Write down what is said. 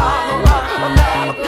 I'm a rock, I'm a